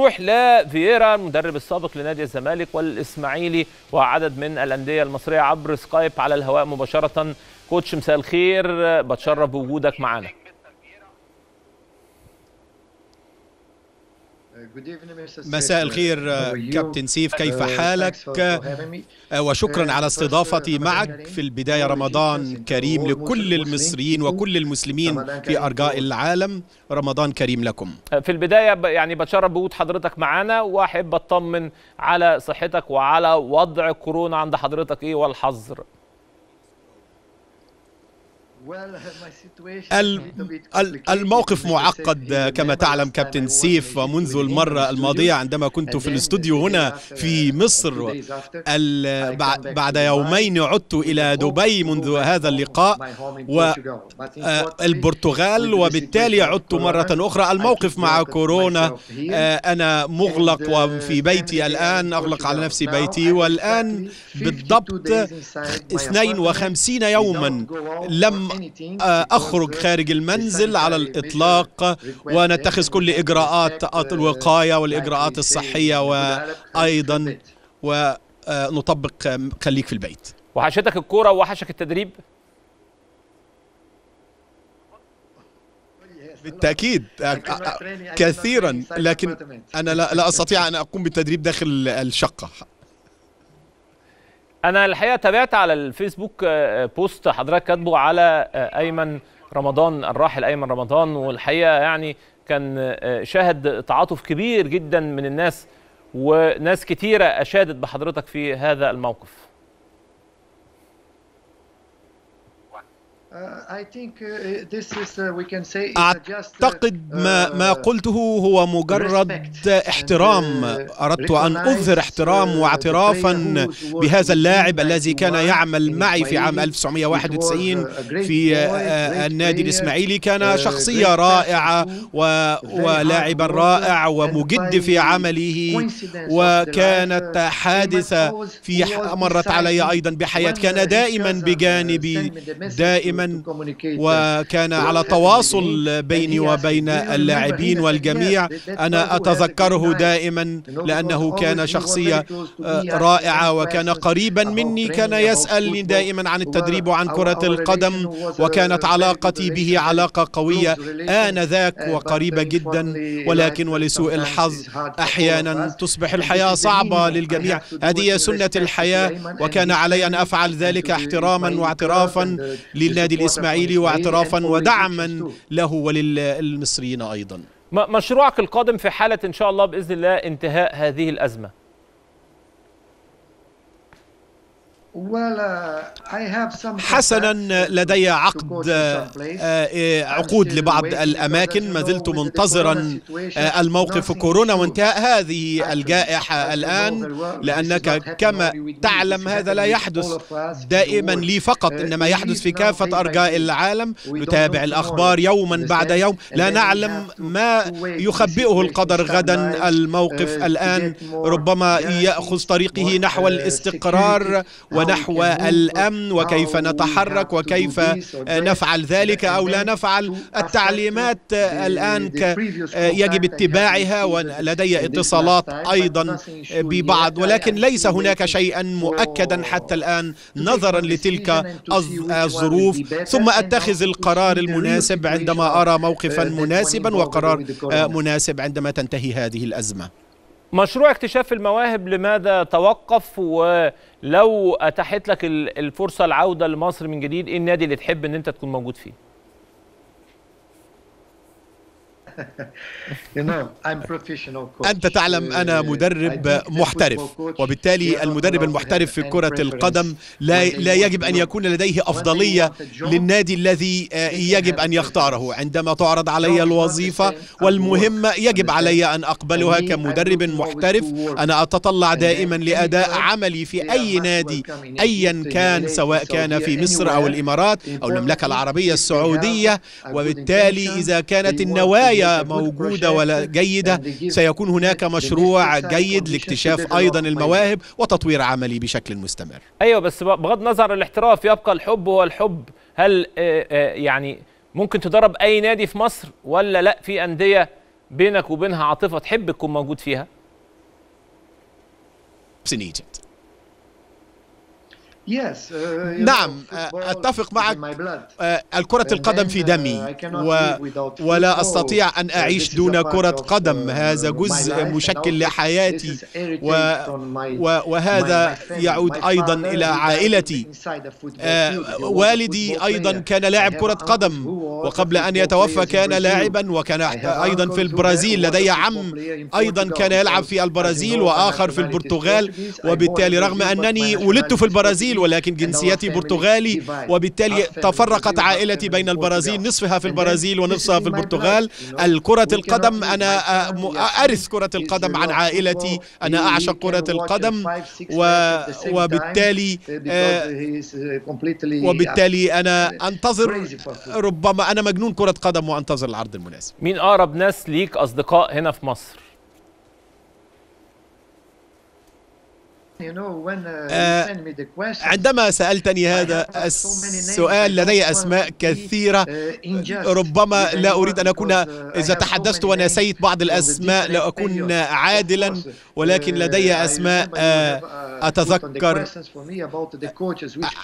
نروح لفييرا المدرب السابق لنادي الزمالك والإسماعيلي وعدد من الأندية المصرية عبر سكايب على الهواء مباشرة. كوتش مساء الخير. بتشرف بوجودك معنا مساء الخير كابتن سيف كيف حالك؟ وشكرا على استضافتي معك في البداية رمضان كريم لكل المصريين وكل المسلمين في أرجاء العالم. رمضان كريم لكم. في البداية يعني بتشرف بوجود حضرتك معنا وأحب أطمن على صحتك وعلى وضع كورونا عند حضرتك إيه والحظر. الموقف معقد كما تعلم كابتن سيف منذ المرة الماضية عندما كنت في الاستوديو هنا في مصر. بعد يومين عدت إلى دبي منذ هذا اللقاء والبرتغال وبالتالي عدت مرة أخرى. الموقف مع كورونا أنا مغلق وفي بيتي الآن أغلق على نفسي بيتي والآن بالضبط 52 يوما لم أخرج خارج المنزل على الإطلاق ونتخذ كل إجراءات الوقاية والإجراءات الصحية وأيضا ونطبق خليك في البيت وحشتك الكورة ووحشك التدريب؟ بالتأكيد كثيرا لكن أنا لا أستطيع أن أقوم بالتدريب داخل الشقة أنا الحقيقة تابعت على الفيسبوك بوست حضرتك كاتبه على أيمن رمضان الراحل أيمن رمضان. والحقيقة يعني كان شاهد تعاطف كبير جدا من الناس وناس كتيرة أشادت بحضرتك في هذا الموقف. أعتقد ما ما قلته هو مجرد احترام. أردت أن أظهر احترام واعترافا بهذا اللاعب الذي كان يعمل معي في عام 1991 في النادي الإسماعيلي. كان شخصية رائعة ولاعبا رائع ومجد في عمله. وكانت حادثة في مرت علي أيضا بحياتي كان دائما بجانبي. دائما وكان على تواصل بيني وبين اللاعبين والجميع. أنا أتذكره دائما لأنه كان شخصية رائعة وكان قريبا مني كان يسألني دائما عن التدريب وعن كرة القدم وكانت علاقتي به علاقة قوية آنذاك وقريبة جدا ولكن ولسوء الحظ أحيانا تصبح الحياة صعبة للجميع. هذه سنة الحياة وكان علي أن أفعل ذلك احتراما واعترافا للنادي الإسماعيلي واعترافا ودعما له وللمصريين أيضا. مشروعك القادم في حالة إن شاء الله بإذن الله انتهاء هذه الأزمة. حسنا لدي عقد عقود لبعض الأماكن. ما زلت منتظرا الموقف كورونا وانتهاء هذه الجائحة الآن. لأنك كما تعلم هذا لا يحدث دائما لي فقط إنما يحدث في كافة أرجاء العالم. نتابع الأخبار يوما بعد يوم. لا نعلم ما يخبئه القدر غدا. الموقف الآن ربما يأخذ طريقه نحو الاستقرار. ونحو الأمن وكيف نتحرك وكيف نفعل ذلك أو لا نفعل. التعليمات الآن يجب اتباعها ولدي اتصالات أيضا ببعض ولكن ليس هناك شيئا مؤكدا حتى الآن نظرا لتلك الظروف. ثم أتخذ القرار المناسب عندما أرى موقفا مناسبا وقرار مناسب عندما تنتهي هذه الأزمة. مشروع اكتشاف المواهب لماذا توقف؟ ولو أتاحت لك الفرصة العودة لمصر من جديد إيه النادي اللي تحب إن أنت تكون موجود فيه؟ أنت تعلم أنا مدرب محترف وبالتالي المدرب المحترف في كرة القدم لا, لا يجب أن يكون لديه أفضلية للنادي الذي يجب أن يختاره. عندما تعرض علي الوظيفة والمهمة يجب علي أن أقبلها كمدرب محترف. أنا أتطلع دائما لأداء عملي في أي نادي أيا كان سواء كان في مصر أو الإمارات أو المملكة العربية السعودية. وبالتالي إذا كانت النوايا موجودة ولا جيدة. سيكون هناك مشروع جيد لاكتشاف أيضا المواهب وتطوير عملي بشكل مستمر. أيوة بس بغض النظر الاحتراف يبقى الحب هو الحب. هل يعني ممكن تدرب أي نادي في مصر ولا لأ؟ في أندية بينك وبينها عاطفة تحب تكون موجود فيها؟ In نعم know, football أتفق معك. آه، الكرة القدم في دمي و ولا أستطيع أن أعيش دون كرة قدم. هذا جزء مشكل لحياتي و و وهذا يعود أيضا إلى عائلتي. آه، والدي أيضا كان لاعب كرة قدم وقبل أن يتوفى كان لاعبا وكان أيضا في البرازيل لدي عم أيضا كان يلعب في البرازيل وآخر في البرتغال وبالتالي رغم أنني ولدت في البرازيل ولكن جنسيتي برتغالي وبالتالي تفرقت عائلتي بين البرازيل نصفها في البرازيل ونصفها في البرتغال. الكرة القدم أنا أرث كرة القدم عن عائلتي. أنا أعشق كرة القدم و وبالتالي وبالتالي أنا أنتظر ربما أنا مجنون كرة قدم وأنتظر العرض المناسب. مين أقرب ناس ليك أصدقاء هنا في مصر؟ عندما سألتني هذا السؤال لدي أسماء كثيرة. ربما لا أريد أن أكون إذا تحدثت ونسيت بعض الأسماء لا أكون عادلا ولكن لدي أسماء أتذكر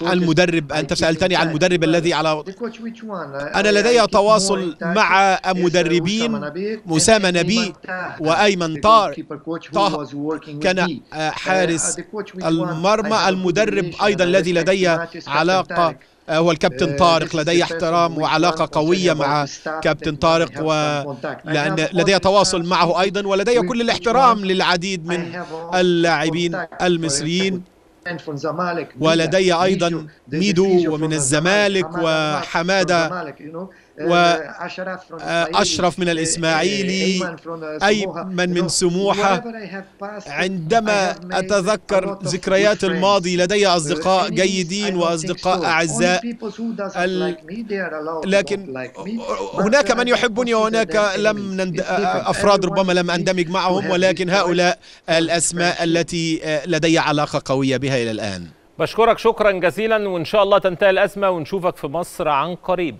المدرب أنت سألتني عن المدرب الذي على أنا لدي تواصل مع مدربين مسامة نبي وأيمن طار كان حارس المرمى المدرب أيضا الذي لدي علاقة هو الكابتن طارق. لدي احترام وعلاقة قوية مع كابتن طارق ولأن لدي تواصل معه أيضا ولدي كل الاحترام للعديد من اللاعبين المصريين. ولدي أيضا ميدو ومن الزمالك وحمادة. وأشرف من الإسماعيلي أيمن من سموحة. عندما أتذكر ذكريات الماضي لدي أصدقاء جيدين وأصدقاء أعزاء. لكن هناك من يحبني وهناك لم نند... أفراد ربما لم أندمج معهم ولكن هؤلاء الأسماء التي لدي علاقة قوية بها إلى الآن. بشكرك شكرا جزيلا وإن شاء الله تنتهي الأزمة ونشوفك في مصر عن قريب.